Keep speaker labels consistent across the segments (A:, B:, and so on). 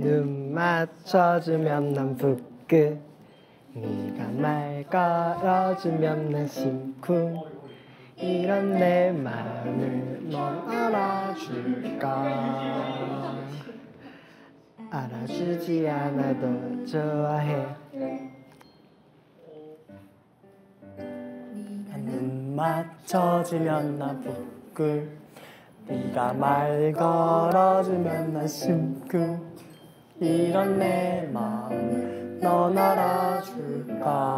A: 눈 맞춰주면 난 북극 네가 말 걸어주면 난 심쿵. 이런 내 마음을 넌 알아줄까? 알아주지 않아도 좋아해. 눈 맞춰주면 난 북극 네가 말 걸어주면 난 심쿵 이런 내 마음을 넌 알아줄까?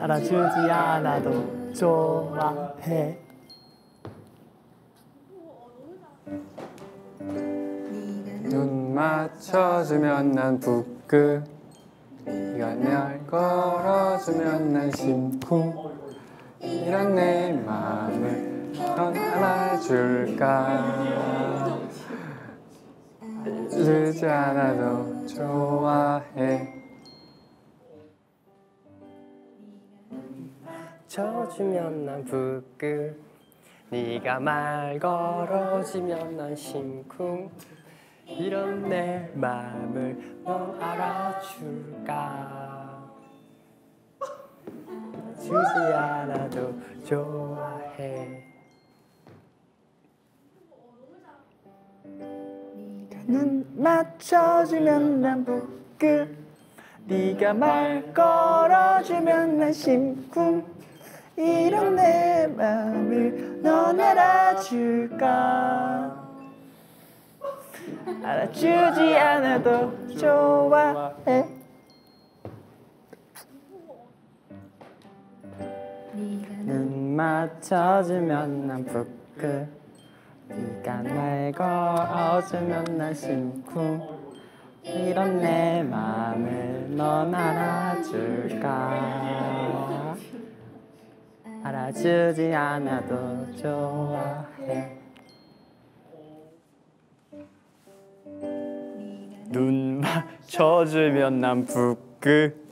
A: 알아주지 않아도 좋아해.
B: 눈 맞춰주면 난 북극 네가 날 걸어주면 난 심쿵. 이런 내 마음을 넌 알아줄까 알아주지 않아도 좋아해.
A: 쳐주면 난 북극 네가 말 걸어주면 난 심쿵. 이런 내 마음을 넌 알아줄까? 주지 않아도 좋아해 눈 맞춰주면 난 북극 네가 말 걸어주면 난 심쿵. 이런 내 마음을 넌 알아줄까? 알아주지 않아도 좋아해 눈 맞춰주면 난 북극 네가 날 걸어주면 난 심쿵. 이런 내 마음을 넌 알아줄까? 알아주지 않아도 좋아해. 눈 맞춰주면 난 북극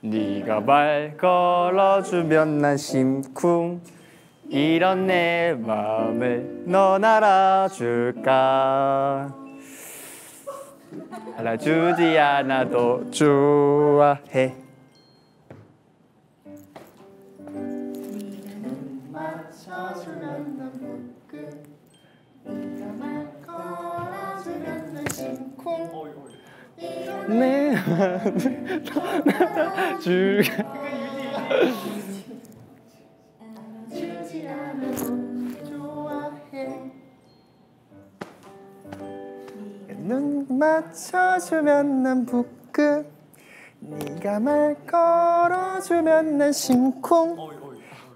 A: 네가 말 걸어주면 난 심쿵 이런 내 마음을 넌 알아줄까 알아주지 않아도 좋아해 내 알아줄까 눈 맞춰주면 난 북극 네가 말 걸어주면 난 심쿵.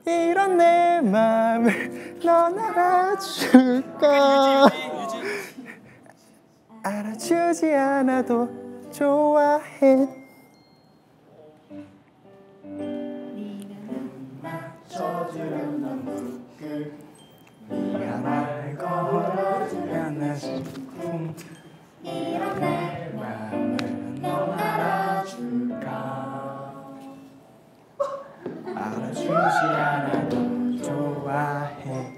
A: 이런 내 마음을 넌 알아줄까? 알아주지 않아도 좋아해 젖은 남극을 미안할 거라 미안 내 슬픔 이런 내 맘을 알아줄까? 알아주지 않아도 좋아해.